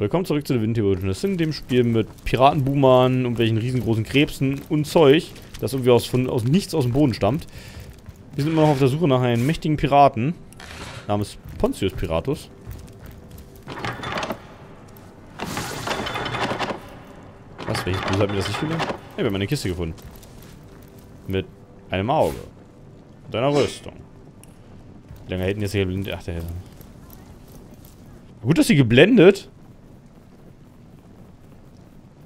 Willkommen zurück zu der Winterwürden. Das sind in dem Spiel mit Piratenboomern, irgendwelchen riesengroßen Krebsen und Zeug, das irgendwie aus, von, aus nichts aus dem Boden stammt. Wir sind immer noch auf der Suche nach einem mächtigen Piraten namens Pontius Piratus. Was, welches Böse hat mir das nicht gelernt? Hey, wir haben eine Kiste gefunden. Mit einem Auge. Und einer Rüstung. Wie lange hätten jetzt hier geblendet? Ach, der... Gut, dass sie geblendet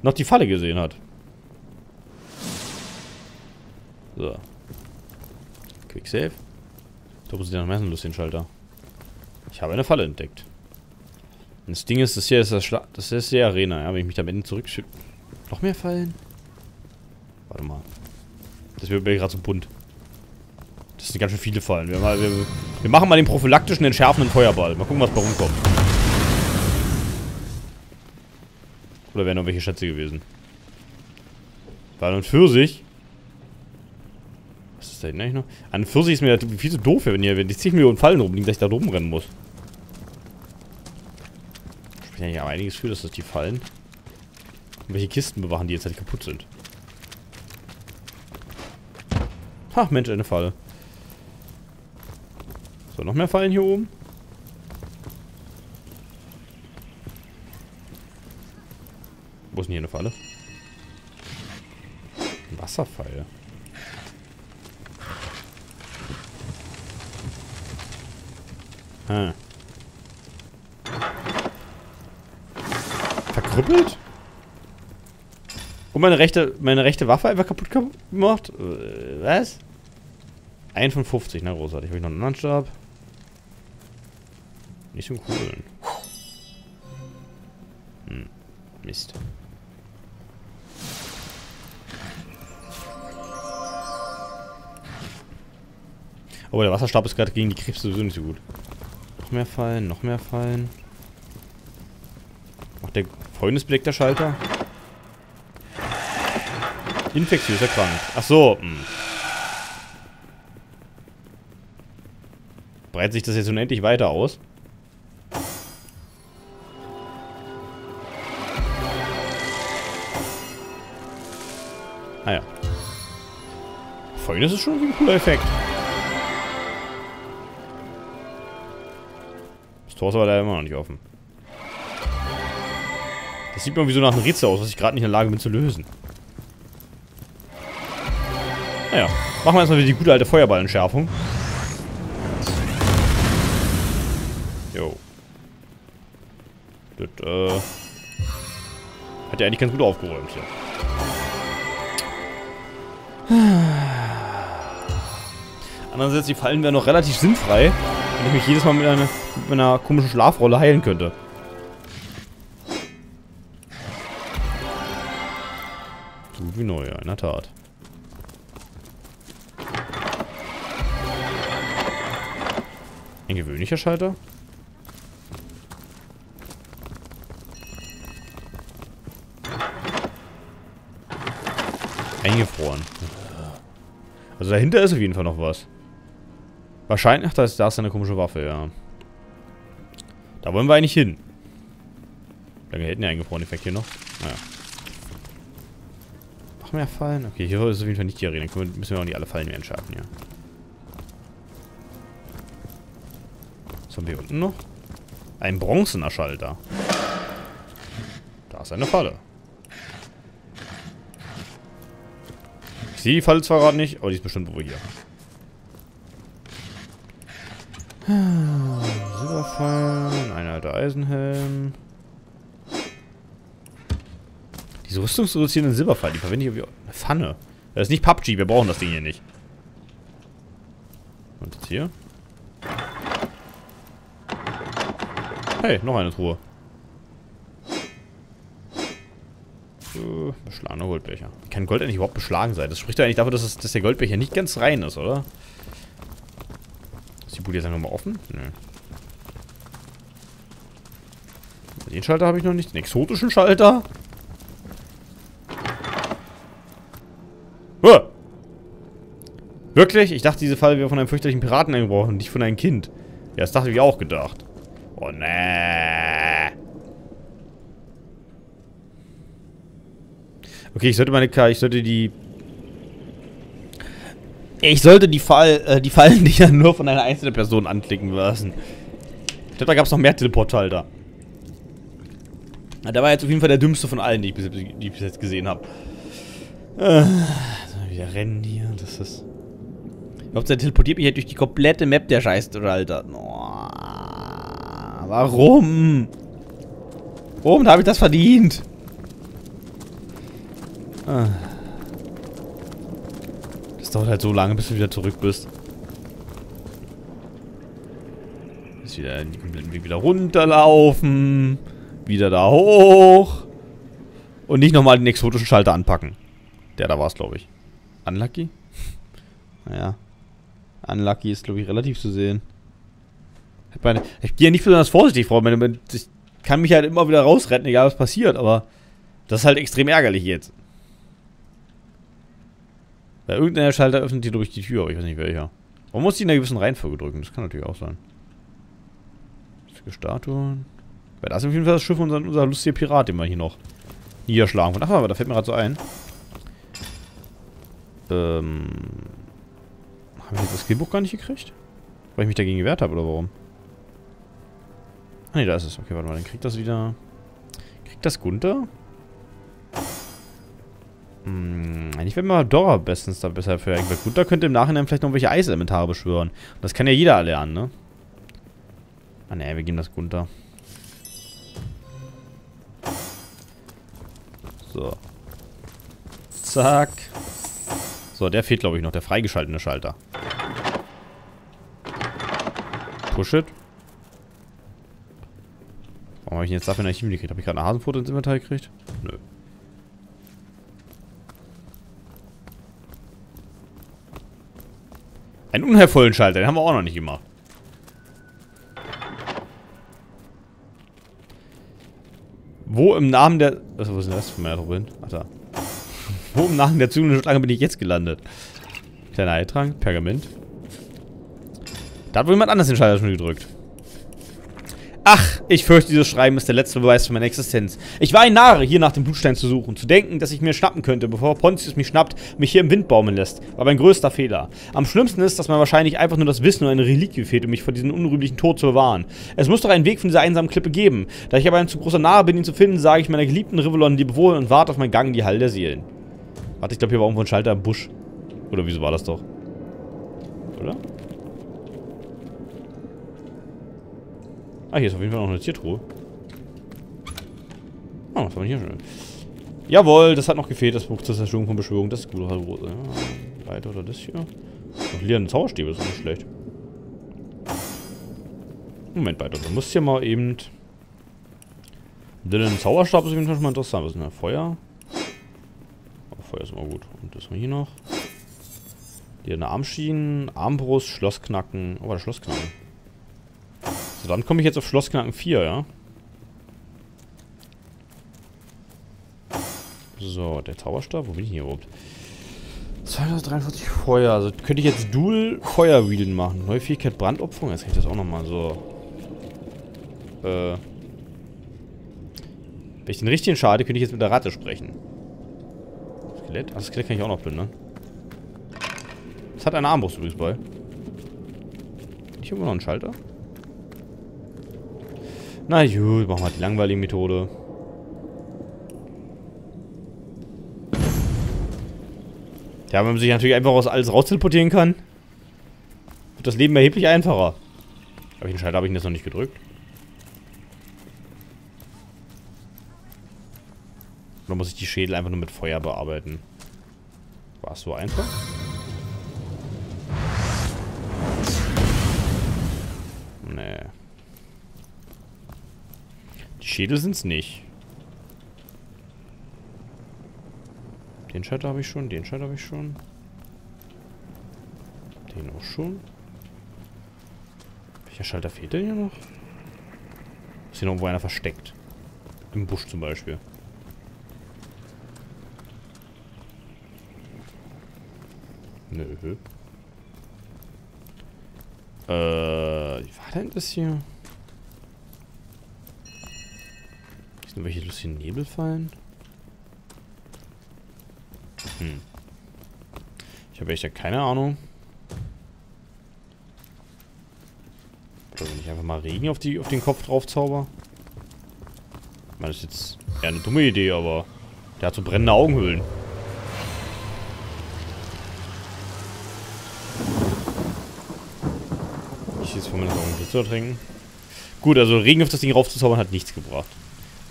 noch die Falle gesehen hat. So. Quick Save. Ich glaube, sie dann messen los den Schalter. Ich habe eine Falle entdeckt. Und das Ding ist, das hier ist das Schla das ist die Arena, ja, wenn ich mich da am Ende zurück... Noch mehr Fallen? Warte mal. Das wird mir gerade so bunt. Das sind ganz schön viele Fallen. Wir, mal, wir, wir machen mal den prophylaktischen entschärfenden Feuerball. Mal gucken, was bei rumkommt. Oder wären noch welche Schätze gewesen? Weil und Pfirsich. Was ist da hinten eigentlich noch? An Pfirsich ist mir viel zu doof, wenn hier wenn die 10 Millionen Fallen rumliegen, dass ich da drum rennen muss. Ich spricht eigentlich aber einiges für, dass das die Fallen. Und welche Kisten bewachen, die jetzt halt kaputt sind. Ha, Mensch, eine Falle. So, noch mehr Fallen hier oben? Wo ist denn hier eine Falle? Ein Wasserfall. Ah. Verkrüppelt? Und meine rechte, meine rechte Waffe einfach kaputt gemacht? Äh, was? 1 von 50, na großartig. Habe ich noch einen anderen Stab? Nicht so cool. Hm. Mist. Aber der Wasserstab ist gerade gegen die Krebs sowieso nicht so gut. Noch mehr Fallen, noch mehr Fallen. Macht der Freundesblick der Schalter? Infektiös erkrankt. Ach so. Hm. Breitet sich das jetzt unendlich weiter aus? Ah ja. Folgendes ist schon ein cooler Effekt. Das Tor ist aber leider immer noch nicht offen. Das sieht mir wie so nach einem Rätsel aus, was ich gerade nicht in der Lage bin zu lösen. Naja, machen wir erstmal wieder die gute alte Feuerballentschärfung. Jo. Das, äh... Hat ja eigentlich ganz gut aufgeräumt hier. Andererseits, die Fallen wären noch relativ sinnfrei, wenn ich mich jedes Mal mit einer, mit einer komischen Schlafrolle heilen könnte. So wie neu, in der Tat. Ein gewöhnlicher Schalter? Eingefroren. Also dahinter ist auf jeden Fall noch was. Wahrscheinlich, ach, da ist, da ist eine komische Waffe, ja. Da wollen wir eigentlich hin. Lange hätten ja eingefroren Effekt hier noch. Naja. Noch mehr Fallen? Okay, hier ist auf jeden Fall nicht die Arena. Dann müssen wir auch nicht alle Fallen mehr entschärfen, ja. Was haben wir hier unten noch? Ein bronzener Schalter. Da ist eine Falle. Ich sehe die Falle zwar gerade nicht, aber die ist bestimmt wo hier. Silberfallen, ein alter Eisenhelm. Diese rüstungsreduzierenden Silberfallen, die verwende ich irgendwie... Eine Pfanne. Das ist nicht PUBG, wir brauchen das Ding hier nicht. Und jetzt hier? Hey, noch eine Truhe. Äh, beschlagene Goldbecher. Kann Gold eigentlich überhaupt beschlagen sein? Das spricht ja eigentlich dafür, dass, es, dass der Goldbecher nicht ganz rein ist, oder? Ist die Bude jetzt einfach mal offen? Nö. Den Schalter habe ich noch nicht. Den exotischen Schalter. Huh. Wirklich? Ich dachte, diese Falle wäre von einem fürchterlichen Piraten eingebrochen, nicht von einem Kind. Ja, das dachte ich auch gedacht. Oh, nee. Okay, ich sollte meine K... Ich sollte die... Ich sollte die, Fall, äh, die Fallen, nicht ja nur von einer einzelnen Person anklicken lassen. Ich glaube, da gab es noch mehr Teleporthalter. Der war jetzt auf jeden Fall der dümmste von allen, die ich bis, die ich bis jetzt gesehen habe. Äh, wieder rennen hier, das ist... Hauptsache teleportiert mich halt durch die komplette Map, der Scheiß, Alter. Oh, warum? Warum habe ich das verdient? Ah. Das dauert halt so lange, bis du wieder zurück bist. Bis wieder die kompletten Weg wieder runterlaufen. Wieder da hoch. Und nicht nochmal den exotischen Schalter anpacken. Der da war es, glaube ich. Unlucky? naja. Unlucky ist, glaube ich, relativ zu sehen. Ich gehe ja nicht besonders vorsichtig vor. Ich kann mich halt immer wieder rausretten, egal was passiert, aber das ist halt extrem ärgerlich jetzt. Weil irgendeiner Schalter öffnet hier durch die Tür, aber ich weiß nicht welcher. Warum muss die in einer gewissen Reihenfolge drücken? Das kann natürlich auch sein. Statuen. Weil das ist auf jeden Fall das Schiff unser, unser lustiger Pirat, den wir hier noch niederschlagen. Ach, aber da fällt mir gerade so ein. Ähm. Haben wir jetzt das Skillbuch gar nicht gekriegt? Weil ich mich dagegen gewehrt habe, oder warum? Ah ne, da ist es. Okay, warte mal, dann kriegt das wieder... Kriegt das Gunther? Hm, eigentlich wäre mal Dora bestens da besser für. Weil Gunther könnte im Nachhinein vielleicht noch welche Eiselementare beschwören. Das kann ja jeder lernen, ne? Ah ne, wir geben das Gunther. So. Zack. So, der fehlt, glaube ich, noch. Der freigeschaltete Schalter. Push it. Warum habe ich jetzt dafür eine Chemie gekriegt? Habe ich gerade eine Hasenfoto ins Inventar gekriegt? Nö. Einen unheilvollen Schalter, den haben wir auch noch nicht gemacht. Wo im Namen der... Was ist denn das für ein Robin? Ach. Wo im Namen der zügelnden Schlange bin ich jetzt gelandet? Kleiner Heiltrank, Pergament. Da hat wohl jemand anders den Schalter schon gedrückt. Ach, ich fürchte, dieses Schreiben ist der letzte Beweis für meine Existenz. Ich war ein Narre, hier nach dem Blutstein zu suchen. Zu denken, dass ich mir schnappen könnte, bevor Pontius mich schnappt, mich hier im Wind baumeln lässt, war mein größter Fehler. Am schlimmsten ist, dass mir wahrscheinlich einfach nur das Wissen und eine Reliquie fehlt, um mich vor diesem unrühmlichen Tod zu bewahren. Es muss doch einen Weg von dieser einsamen Klippe geben. Da ich aber ein zu großer Narre bin, ihn zu finden, sage ich meiner geliebten Rivellon die wohl und warte auf meinen Gang in die Halle der Seelen. Warte, ich glaube, hier war irgendwo ein Schalter im Busch. Oder wieso war das doch? Oder? Ah, hier ist auf jeden Fall noch eine Tiertruhe. Ah, was war denn hier schon? Jawohl, das hat noch gefehlt, das Buch zur Zerstörung von Beschwörung. Das ist gut. Ja, weiter oder das hier? Noch lila Zauberstäbe, ist nicht schlecht. Moment, weiter. Du musst hier mal eben... Denn ein Zauberstab ist auf jeden Fall schon mal interessant. Was ist denn da? Feuer? Oh, Feuer ist immer gut. Und das haben wir hier noch. Hier eine Armschienen, Armbrust, Schlossknacken. Oh, das Schlossknacken. So, dann komme ich jetzt auf Schlossknacken 4, ja? So, der Zauberstab. Wo bin ich hier überhaupt? 243 Feuer. Also könnte ich jetzt Dual Feuerwheelen machen. Neue Fähigkeit Brandopferung. Jetzt kann ich das auch nochmal so. Äh. Wenn ich den richtigen schade, könnte ich jetzt mit der Ratte sprechen. Skelett? Ach, das Skelett kann ich auch noch plündern. Das hat eine Armbrust übrigens bei. Ich habe noch einen Schalter. Na gut, machen wir die langweilige Methode. Ja, wenn man sich natürlich einfach aus alles raus teleportieren kann, wird das Leben erheblich einfacher. Aber den Schalter habe ich jetzt noch nicht gedrückt. Oder muss ich die Schädel einfach nur mit Feuer bearbeiten? War es so einfach? Die Schädel sind es nicht. Den Schalter habe ich schon, den Schalter habe ich schon. Den auch schon. Welcher Schalter fehlt denn hier noch? Ist hier noch irgendwo einer versteckt? Im Busch zum Beispiel. Nö. Äh, wie war denn das hier? Welche lustigen Nebelfallen? Ich habe echt ja keine Ahnung. Wenn ich einfach mal Regen auf, die, auf den Kopf drauf zauber? Ich meine, das ist jetzt eher eine dumme Idee, aber der hat so brennende Augenhöhlen. Ich jetzt von meinen Augen zu trinken. Gut, also Regen auf das Ding raufzuzaubern hat nichts gebracht.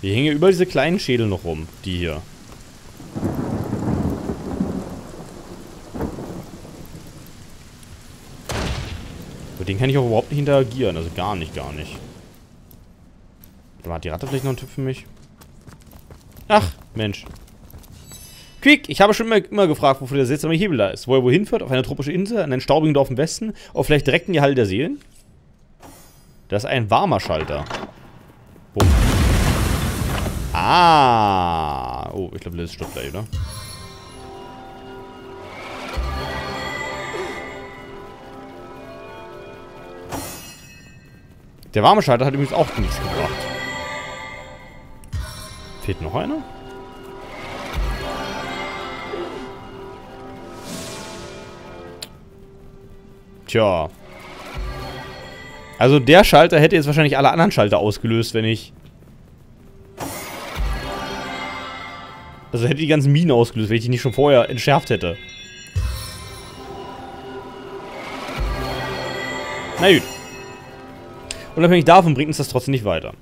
Wir hängen über diese kleinen Schädel noch rum. Die hier. Mit denen kann ich auch überhaupt nicht interagieren. Also gar nicht, gar nicht. Hat die Ratte vielleicht noch einen Tipp für mich? Ach, Mensch. Quick, ich habe schon immer, immer gefragt, wofür der seltsame Hebel da ist. Wo er wohin führt? Auf eine tropische Insel, an einen staubigen Dorf im Westen? Oder vielleicht direkt in die Halle der Seelen? Das ist ein warmer Schalter. Bumm. Ah. Oh, ich glaube, das stirbt gleich, oder? Der warme Schalter hat übrigens auch nichts gebracht. Fehlt noch einer? Tja. Also der Schalter hätte jetzt wahrscheinlich alle anderen Schalter ausgelöst, wenn ich... Also hätte die ganzen Minen ausgelöst, wenn ich die nicht schon vorher entschärft hätte. Na gut. Unabhängig davon bringt uns das trotzdem nicht weiter.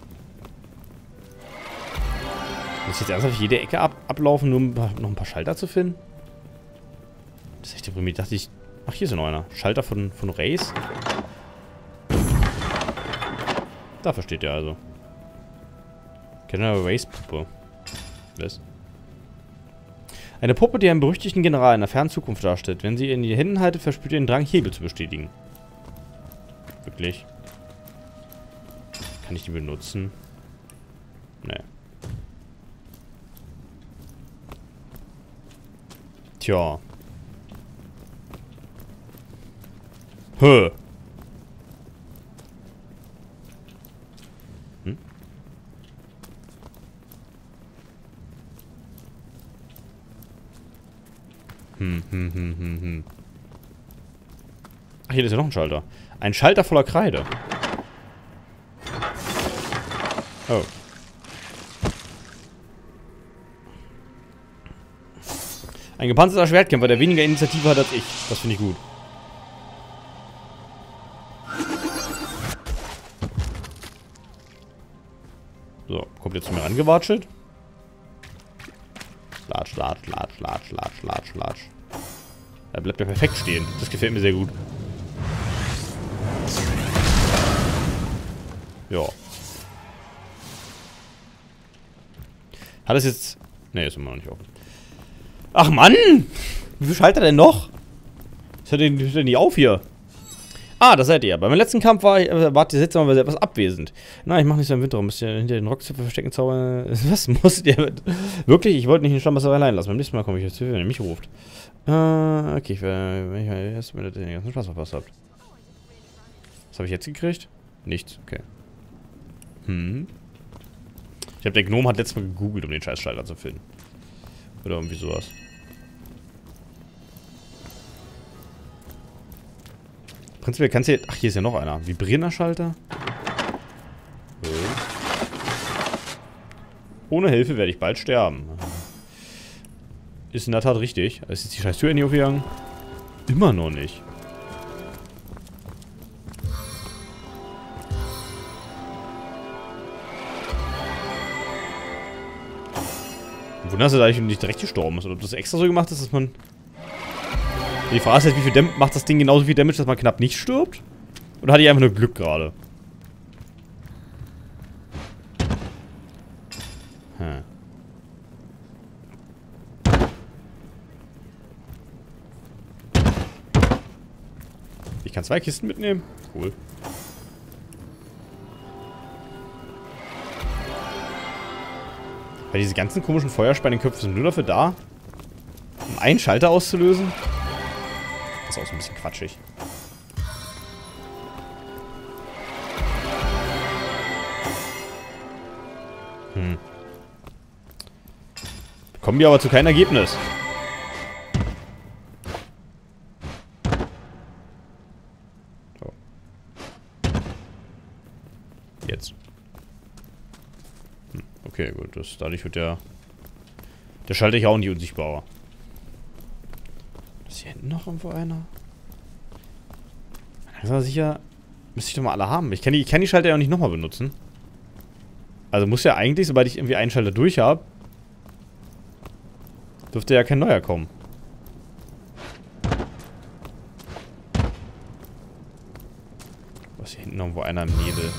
Muss ich jetzt ernsthaft jede Ecke ab ablaufen, nur um noch ein paar Schalter zu finden? Das ist echt deprimiert. Dachte ich... Ach, hier ist noch einer. Schalter von, von Race. Da versteht ihr also. General Race Puppe. Was? Eine Puppe, die einen berüchtigten General in der fernen Zukunft darstellt. Wenn sie in die Händen haltet, verspürt ihr den Drang, Hebel zu bestätigen. Wirklich? Kann ich die benutzen? Nee. Tja. Hö. Hm, hm, hm, hm, hm. Ach, hier ist ja noch ein Schalter. Ein Schalter voller Kreide. Oh. Ein gepanzerter Schwertkämpfer, der weniger Initiative hat als ich. Das finde ich gut. So, kommt jetzt zu mir angewatschelt. Latsch, latsch, latsch, latsch, latsch, latsch, latsch. Er bleibt ja perfekt stehen. Das gefällt mir sehr gut. Ja. Hat es jetzt... Ne, ist immer noch nicht offen. Ach Mann! Wie viel schaltet er denn noch? Das hört ja nicht auf hier. Ah, das seid ihr. Beim letzten Kampf war, äh, wart ihr seltsamerweise etwas abwesend. Na, ich mach nicht so im Winter. Müsst ihr hinter den Rockzipfel verstecken zaubern. Was musstet ihr? Wirklich? Ich wollte nicht den Stammwasser allein lassen. Beim nächsten Mal komme ich jetzt zu, wenn ihr mich ruft. Äh, okay, ich werde, wenn ich erst mal den ganzen Spaß verpasst habt. Was habe ich jetzt gekriegt? Nichts, okay. Hm. Ich habe der Gnome hat letztes Mal gegoogelt, um den Scheißschalter zu finden. Oder irgendwie sowas. Prinzipiell kannst du hier... Ach, hier ist ja noch einer. Vibrierender Schalter. Ohne Hilfe werde ich bald sterben. Ist in der Tat richtig. Ist jetzt die scheiß Tür nicht aufgegangen? Immer noch nicht. Wunder, dass er da nicht direkt gestorben ist. Oder ob das extra so gemacht ist, dass man... Die Frage ist jetzt, wie viel Damage... Macht das Ding genauso viel Damage, dass man knapp nicht stirbt? Oder hat die einfach nur Glück gerade? Hm. Ich kann zwei Kisten mitnehmen. Cool. Weil diese ganzen komischen Feuerspeilenköpfe sind nur dafür da, um einen Schalter auszulösen ist auch so ein bisschen quatschig. Hm. Kommen wir aber zu keinem Ergebnis. So. Jetzt. Hm. Okay, gut. Dadurch wird der... Der Schalter hier auch nicht unsichtbarer. Noch irgendwo einer? Langsam sicher müsste ich doch mal alle haben. Ich kann die, ich kann die Schalter ja auch nicht nochmal benutzen. Also muss ja eigentlich, sobald ich irgendwie einen Schalter durch habe, dürfte ja kein neuer kommen. Was hier hinten irgendwo einer im Nebel.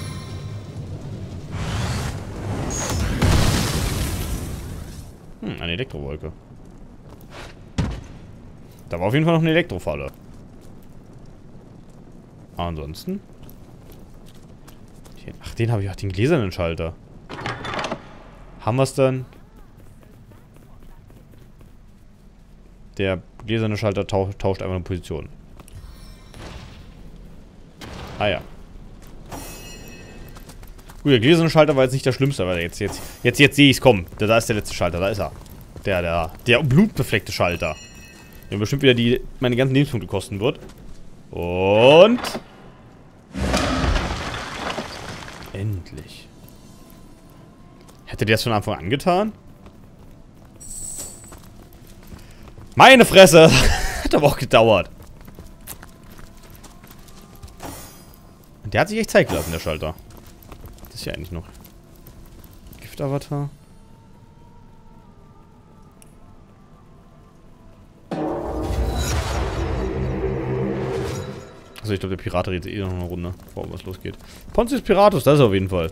Hm, eine Elektrowolke. Da war auf jeden Fall noch eine Elektrofalle. Ansonsten? Ach, den habe ich auch, den gläsernen Schalter. Haben wir es dann? Der gläserne Schalter tauch, tauscht einfach eine Position. Ah ja. Gut, der gläserne Schalter war jetzt nicht der schlimmste, aber jetzt, jetzt, jetzt, jetzt sehe ich es kommen. Da, da ist der letzte Schalter, da ist er. Der, der, der blutbefleckte Schalter. Der bestimmt wieder die, meine ganzen Lebenspunkte kosten wird. Und... Endlich. Hätte der das von Anfang an getan? Meine Fresse! Hat aber auch gedauert. Der hat sich echt Zeit gelassen, der Schalter. Das ist ja eigentlich noch. Giftavatar. Also ich glaube, der Pirat redet eh noch eine Runde, bevor was losgeht. Pontius Piratus, das ist auf jeden Fall.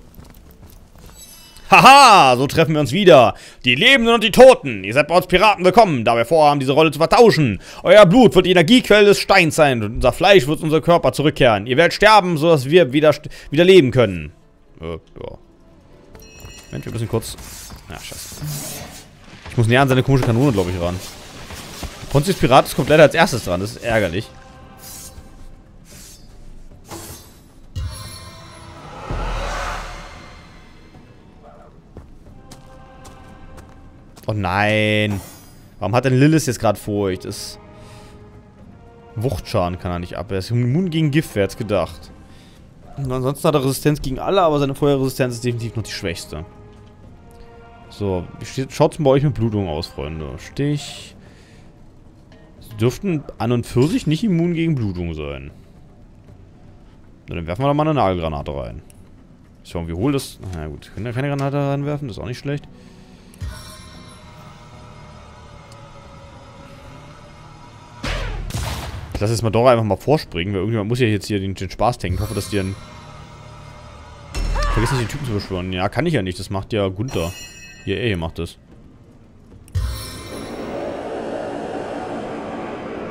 Haha, so treffen wir uns wieder. Die Lebenden und die Toten. Ihr seid bei uns Piraten willkommen, da wir vorhaben, diese Rolle zu vertauschen. Euer Blut wird die Energiequelle des Steins sein und unser Fleisch wird unser Körper zurückkehren. Ihr werdet sterben, sodass wir wieder, wieder leben können. Äh, ja. Mensch, wir müssen kurz... Ja, scheiße. Ich muss näher an seine komische Kanone, glaube ich, ran. Pontius Piratus kommt leider als erstes dran, das ist ärgerlich. Oh nein. Warum hat denn Lilith jetzt gerade Furcht? Das Wuchtschaden kann er nicht ab. Er ist immun gegen Gift, wer hätte gedacht. Und ansonsten hat er Resistenz gegen alle, aber seine Feuerresistenz ist definitiv noch die schwächste. So, wie schaut es bei euch mit Blutung aus, Freunde? Stich. Sie dürften an und für sich nicht immun gegen Blutung sein. Na, dann werfen wir da mal eine Nagelgranate rein. So, wie hohl das... Na gut, können wir keine Granate reinwerfen, das ist auch nicht schlecht. Lass jetzt mal Dora einfach mal vorspringen, weil irgendjemand muss ja jetzt hier den, den Spaß tanken. Ich hoffe, dass die dann... Vergiss nicht, den Typen zu beschwören. Ja, kann ich ja nicht. Das macht ja Gunther. Hier, er hier macht das.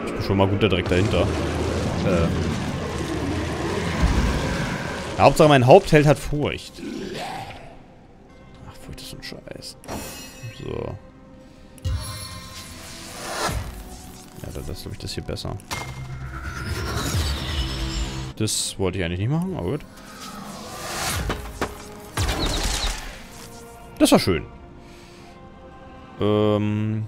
Ich bin schon mal Gunther direkt dahinter. Äh. Ja, Hauptsache mein Hauptheld hat Furcht. Ach, Furcht ist ein Scheiß. So. Ja, das ist, glaube ich, das hier besser. Das wollte ich eigentlich nicht machen, aber gut. Das war schön. Ähm...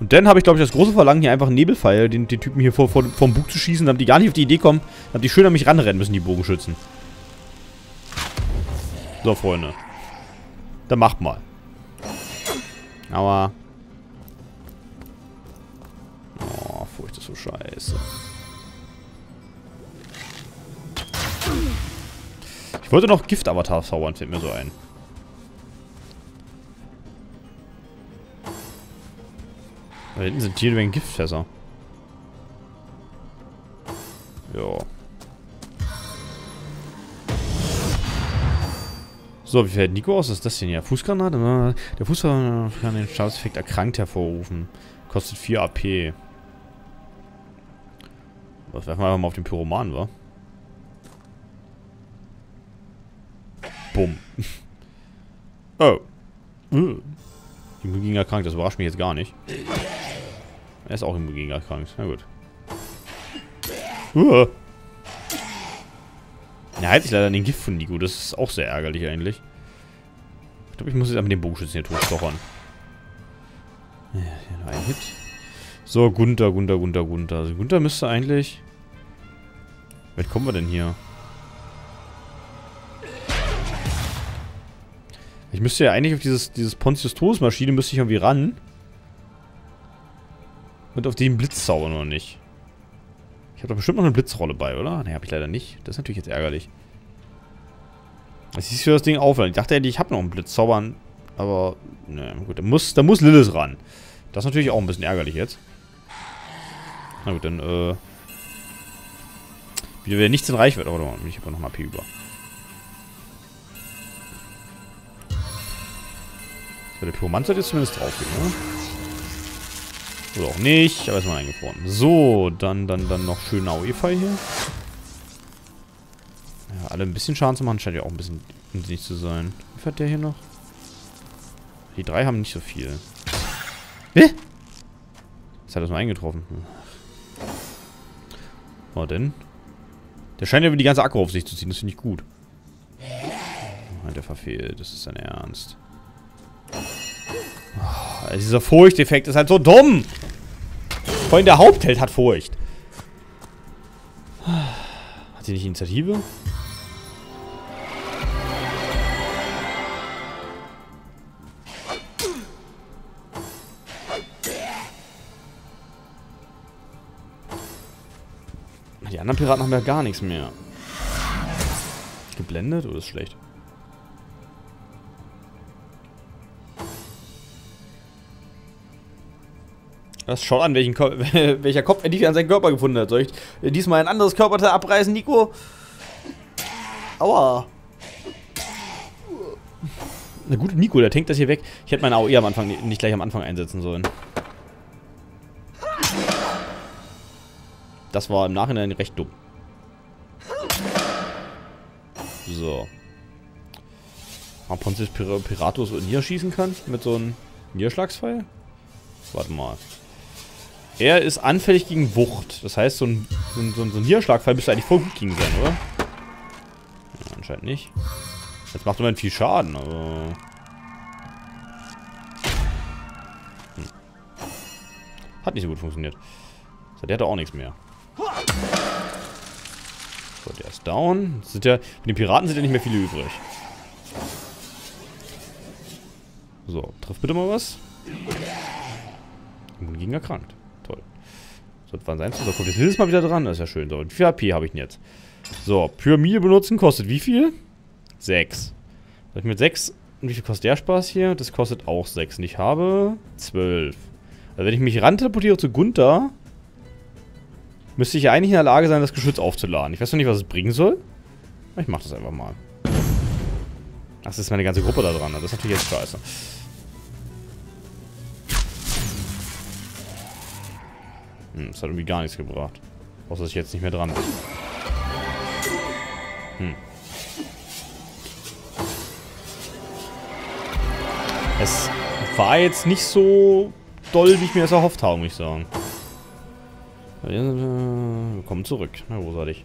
Und dann habe ich, glaube ich, das große Verlangen, hier einfach einen Nebelpfeil, den, den Typen hier vor, vor, vom Bug zu schießen, damit die gar nicht auf die Idee kommen, damit die schön an mich ranrennen müssen, die Bogenschützen. So, Freunde. Dann macht mal. Aber... Oh, Furcht ist so scheiße. Ich wollte noch Gift-Avatar zaubern, fällt mir so ein. Da hinten sind jede Menge Giftfässer. Ja. So, wie fällt Nico aus? Was ist das denn hier? Fußgranate? Der Fußgranate kann den Stabseffekt erkrankt hervorrufen. Kostet 4 AP. Was werfen wir einfach mal auf den Pyroman, wa? Bumm. Oh. Uh. Immun erkrankt, das überrascht mich jetzt gar nicht. Er ist auch immun erkrankt. Na gut. Uh. Er heilt sich leider an den Gift von Nico. Das ist auch sehr ärgerlich eigentlich. Ich glaube, ich muss jetzt einfach den Bogenschützen hier totstochern. Ja, hier noch ein Hit. So, Gunther, Gunther, Gunther, Gunther. Also Gunther müsste eigentlich... Weit kommen wir denn hier? Ich müsste ja eigentlich auf dieses, dieses Pontius Todesmaschine müsste ich irgendwie ran. Und auf den Blitzzauber noch nicht. Ich habe doch bestimmt noch eine Blitzrolle bei, oder? Ne, habe ich leider nicht. Das ist natürlich jetzt ärgerlich. Jetzt siehst du das Ding aufladen. Ich dachte ich habe noch einen Blitzzauber. Aber, ne, gut. Da muss, da muss Lilith ran. Das ist natürlich auch ein bisschen ärgerlich jetzt. Na gut, dann, äh... Wieder, wieder nichts in Reichweite. Oh, warte mal, ich habe noch mal P über. So, der Pyromant sollte jetzt zumindest drauf gehen, ne? Oder auch nicht, aber ist mal eingefroren. So, dann, dann, dann noch schön Aoefei hier. Ja, alle ein bisschen Schaden zu machen, scheint ja auch ein bisschen unsinnig zu sein. Wie hat der hier noch? Die drei haben nicht so viel. Hä? Was hat das mal eingetroffen? Hm. Was denn? Der scheint ja wie die ganze Akku auf sich zu ziehen. Das finde ich gut. Oh, der verfehlt. Das ist sein Ernst. Dieser Furchteffekt ist halt so dumm. Vor allem der Hauptheld hat Furcht. Hat sie nicht Initiative? Die anderen Piraten haben ja gar nichts mehr. Geblendet oder ist schlecht? Das schaut an, welchen Ko welcher Kopf endlich an seinen Körper gefunden hat. Soll ich diesmal ein anderes Körperteil abreißen, Nico? Aua. Na gut, Nico, der tankt das hier weg. Ich hätte meine AOE am Anfang nicht gleich am Anfang einsetzen sollen. Das war im Nachhinein recht dumm. So. Ob Pontius Pir Piratus niederschießen kann mit so einem Niederschlagsfall? Warte mal. Er ist anfällig gegen Wucht. Das heißt, so ein, so ein, so ein Niederschlagfall müsste eigentlich voll gut gegen sein, oder? Ja, anscheinend nicht. Jetzt macht immerhin viel Schaden, aber... Hm. Hat nicht so gut funktioniert. So, der hat auch nichts mehr. So, der ist down. Sind ja, mit den Piraten sind ja nicht mehr viele übrig. So, trifft bitte mal was. Gegner erkrankt. So, wann sein So, kommt jetzt dieses Mal wieder dran. Das ist ja schön. So, wie viel AP habe ich denn jetzt? So, Pyramide benutzen kostet wie viel? 6. Soll ich mit 6... Und wie viel kostet der Spaß hier? Das kostet auch 6. Und ich habe 12. Also wenn ich mich ran teleportiere zu Gunther, müsste ich ja eigentlich in der Lage sein, das Geschütz aufzuladen. Ich weiß noch nicht, was es bringen soll. Ich mache das einfach mal. Ach, das ist meine ganze Gruppe da dran. Das ist natürlich jetzt scheiße. Hm, das hat irgendwie gar nichts gebracht. Außer dass ich jetzt nicht mehr dran bin. Hm. Es war jetzt nicht so doll, wie ich mir das erhofft habe, muss ich sagen. Wir kommen zurück. Na, großartig.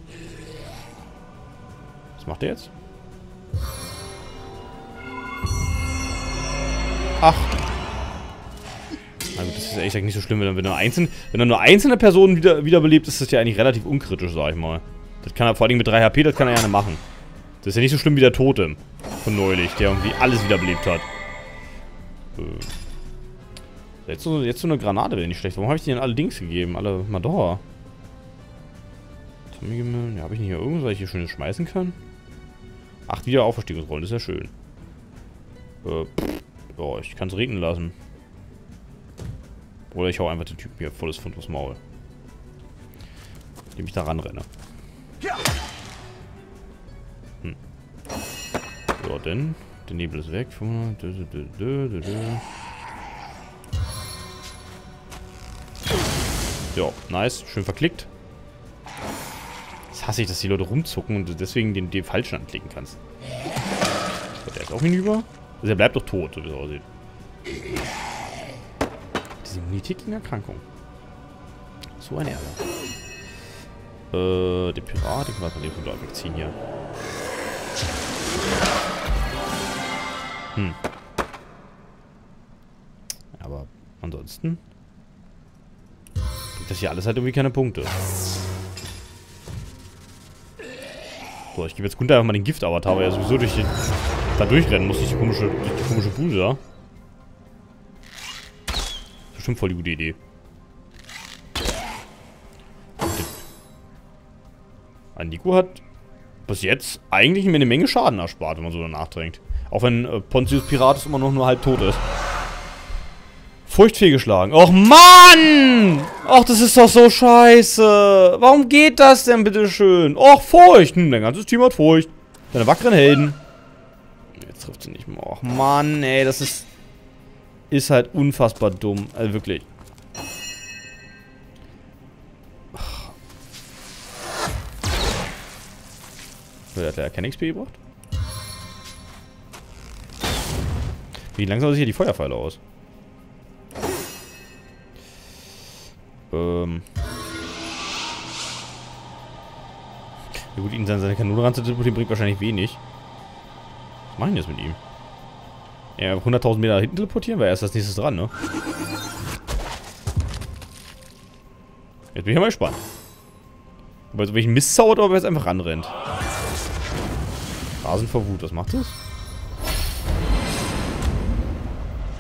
Was macht der jetzt? Ach, gut, das ist ehrlich gesagt nicht so schlimm, wenn, wenn, nur, einzeln, wenn er nur einzelne Personen wieder, wiederbelebt, ist das ja eigentlich relativ unkritisch, sag ich mal. Das kann er vor allem mit 3 HP, das kann er gerne machen. Das ist ja nicht so schlimm wie der Tote von neulich, der irgendwie alles wiederbelebt hat. Äh. Jetzt so, jetzt so eine Granate wäre nicht schlecht. Warum habe ich denen alle Dings gegeben? Alle Madora. Ja, habe ich nicht hier irgendwas, was ich hier schönes schmeißen kann? Acht wieder Auferstehungsrollen, das ist ja schön. Äh, pff, oh, ich kann es regnen lassen. Oder ich hau einfach den Typen hier volles Fund aufs Maul. Indem ich da ranrenne. Hm. So, denn. Der Nebel ist weg. Ja, nice. Schön verklickt. Das hasse ich, dass die Leute rumzucken und du deswegen den, den falschen anklicken kannst. So, der ist auch hinüber. Also er bleibt doch tot, so wie es aussieht. Immunität gegen Erkrankung. So ein Ärger. Äh, den können wir von dort wegziehen hier. Hm. Aber ansonsten gibt das hier alles halt irgendwie keine Punkte. So, ich gebe jetzt Gunther einfach mal den Gift-Avatar, weil er sowieso durch den da durchrennen muss, durch die komische, durch die komische Bude da. Bestimmt voll die gute Idee. Ein Nico hat bis jetzt eigentlich mir eine Menge Schaden erspart, wenn man so danach drängt. Auch wenn äh, Pontius Piratus immer noch nur halb tot ist. Furcht fehlgeschlagen. Och Mann! Och, das ist doch so scheiße. Warum geht das denn bitteschön? Och, Furcht. Hm, dein ganzes Team hat Furcht. Deine wackeren Helden. Jetzt trifft sie nicht mehr. Och Mann, ey, das ist... Ist halt unfassbar dumm. Also wirklich. Hat er kein XP gebracht? Wie langsam sieht hier die Feuerpfeile aus? Ähm. Ja gut, ihn seine Kanone ranzuteleportieren bringt wahrscheinlich wenig. Was machen ich jetzt mit ihm? Ja, 100.000 Meter hinten teleportieren, weil er ist das nächste dran, ne? Jetzt bin ich mal gespannt. Ob er so welchen Mist zaubert oder ob er jetzt einfach ranrennt. Rasen vor Wut, was macht das? Ist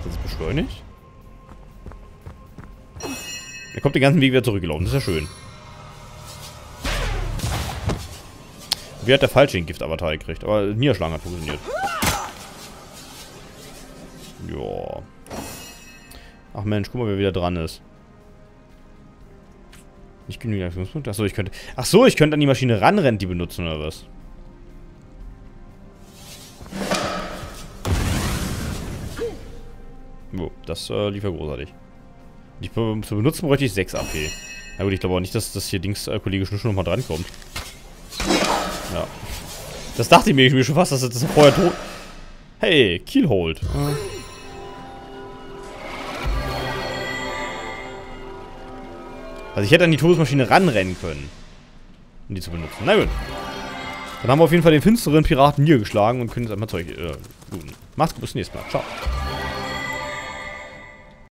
das beschleunigt? Er kommt den ganzen Weg wieder zurückgelaufen, das ist ja schön. Wie hat der falsche Gift-Avatar gekriegt? Aber Niederschlagen hat funktioniert. Ja. Ach Mensch, guck mal, wer wieder dran ist. Nicht genügend Aktionspunkte. Achso, ich könnte. Achso, ich könnte an die Maschine ranrennen, die benutzen, oder was? Jo, das äh, lief ja großartig. Die zu benutzen bräuchte ich 6 AP. Na gut, ich glaube auch nicht, dass das hier Dings äh, Kollege Schnuschel nochmal drankommt. Ja. Das dachte ich mir schon fast, dass das vorher tot... Hey, Keelhold. Äh. Also ich hätte an die Todesmaschine ranrennen können. Um die zu benutzen. Na gut. Dann haben wir auf jeden Fall den finsteren Piraten hier geschlagen und können jetzt einmal Zeug äh, looten. Macht's gut, bis zum nächsten Mal. Ciao.